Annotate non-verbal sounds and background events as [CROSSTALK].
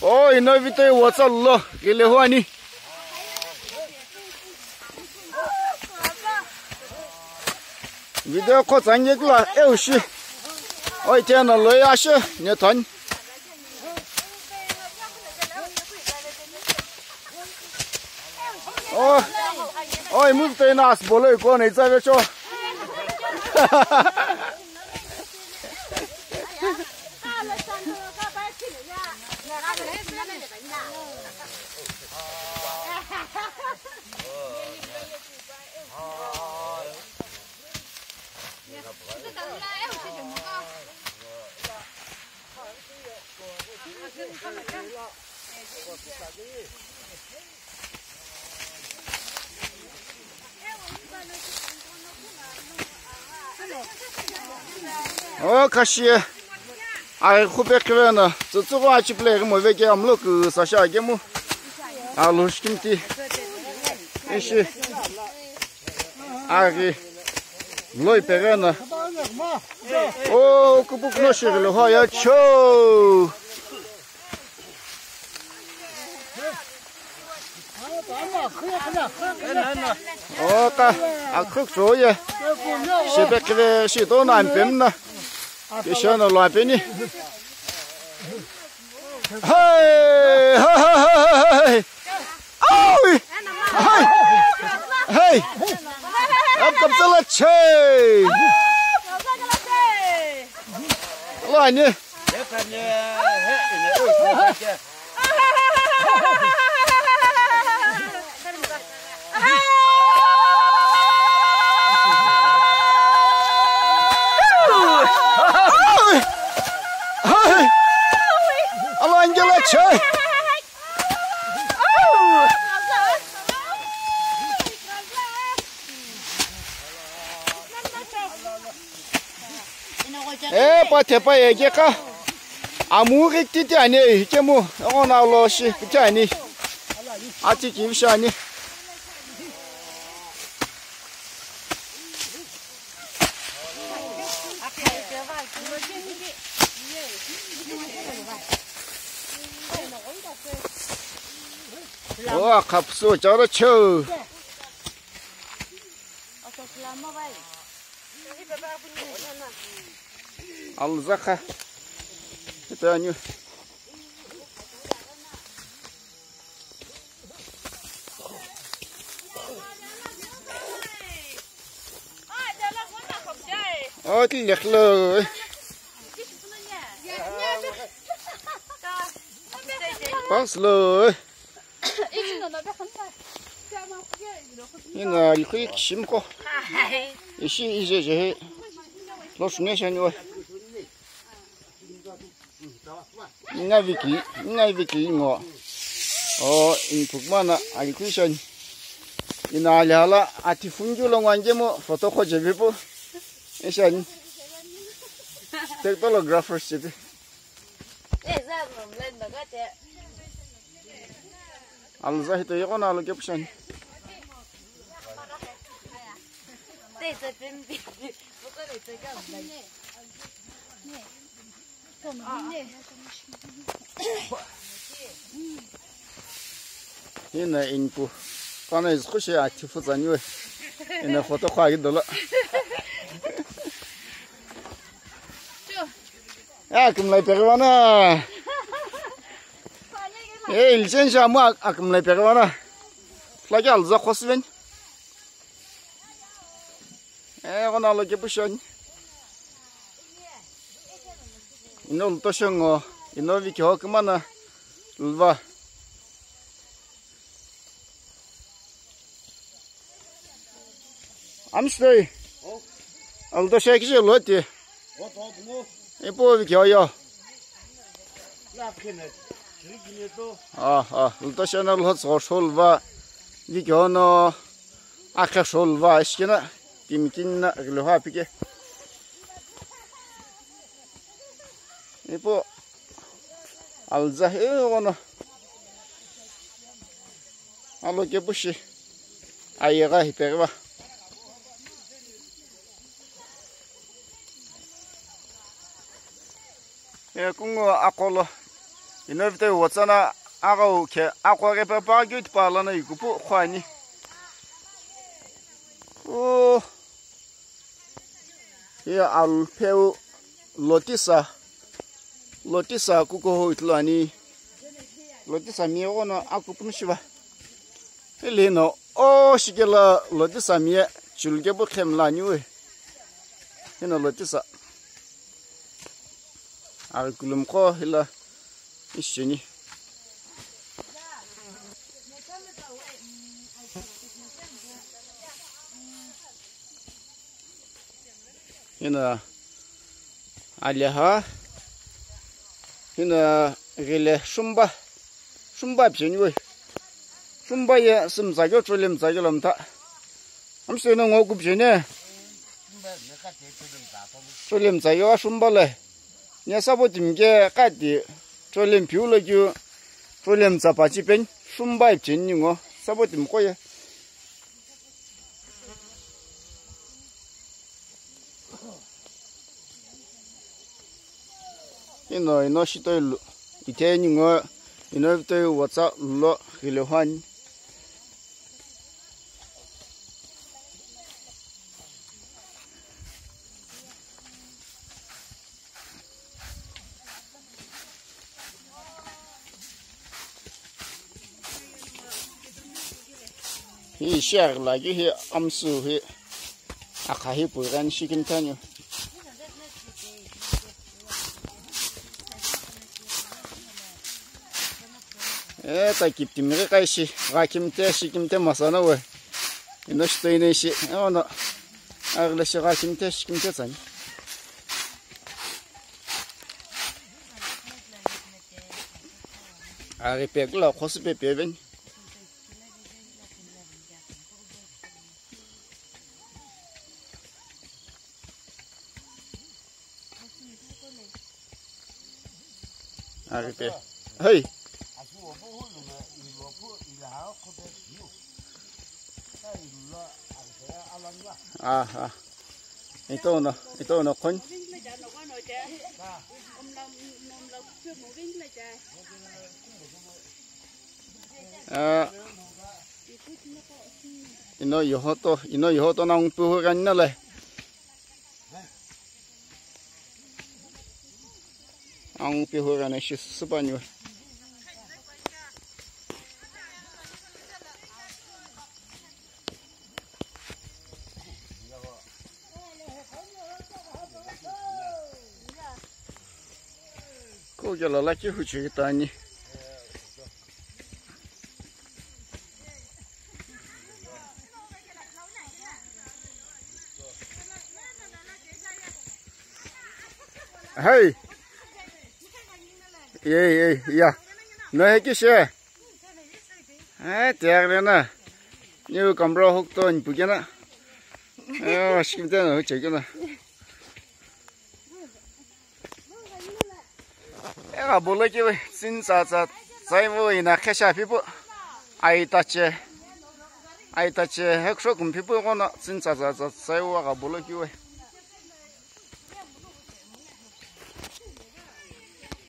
ôi nói với tôi what lo cái lều hoa ni video có chẳng nhất là yêu sư. Ôi thiên là lối à sư, nhớ thân. Ôi ôi, muốn tên nas bố lời con này ra cho. [LAUGHS] qua chụp lấy cái mỗi cái ông lúc cứ sao sao cái mu à lúc kim ti ấy chứ à cái lôi bé cái này ô cái bút nó cái lô hoa ya chô ô ta à khúc số vậy sẽ bé cái sự đó nằm anh nè cái xe nó loại bên đi hey hey ôi! Hey! Hey! Ấp cầm chân là chơi loại nhỉ ê bà thế bà ấy kia cả à mua cái tí tí này cái mua ông nào lo xí cái cái này à chỉ kiếm sao này 와 갑수 저러 쳐 Алзаха. Это они... Вот лехло. Пасло. Ина, лихой, шимко. Ищи, ищи, ищи. Лошадь не шанила. Ngay vì kỹ ngay vì kỹ ngọ ờ in phục mà na ai quý sơn in à là là à thì phun chú long anh chứ mà photo khó chụp bố. Ấy sơn technolographer chụp al zahi to yako na lo kep sơn hiện nay in pu con này có sẽ ati phụ zanyi we in là photo khoa inpu. đó là à tifu lại bèo foto nè ê Ya à mua à cầm lại bèo vào nè lại cái alza khó xuyên ê con nào là cái bút sơn ino to shongo ino vi kyo kumana lva amstoi al to sheki je loti e po vi kyo yo ah ah al to shona lo so sholva vi глюха пике ipo alza e ono alo ke bushi ayega hiperba e kungo akolo ino vite watsana aga ke akwa ke pe pa gyut pa ikupu khwani o oh. ya al peu lotisa lotisa kuko ho itlani lotisa mi ono akupun shiba. Ele o shigela lotisa mi chulge bu khemla niwe e. nyue ina lotisa. Arkulum ko hila e ishini e ina aliha hina ah, gile shumba shumba pyenywe shumba ye simza yo chulim za yo lamta amse no ngogu pyene chulim za yo shumba le. Nya sabo timge kati chulim pyulo ju chulim za pa chi pen shumba pyenni ngo sabo tim ko ye. Ino ino shi to lu ite ni ngo ino to wa cha lo hile han hi share la gi hi am su hi. Akha hi pu shi kin tanyo 에, Э, такиптимге кайши, гакимте, шикимте масана ой. Инде что ине ши, оно аглаши гакимте, шикимте цань. Ари пекла, хосы пепевень. Ари пе. Хей à à. Itu nó itu nó khôn à. Ino yo ino yo na ung puhu gan na le ang pu gan shi su cô giờ là lá chứ hụt chữ ta nhỉ hey! Ye ye ya nói cái xe à tiếc đấy nè như cầm rau hút tôi nhỉ bụi cái nè à xin cái nè hụt cái nè taka bolo kiwe sin tsa tsa zaiwo ina khesha pipo ai tache ai tache hekshokun pipo kono sin tsa tsa zaiwo ka bolo kiwe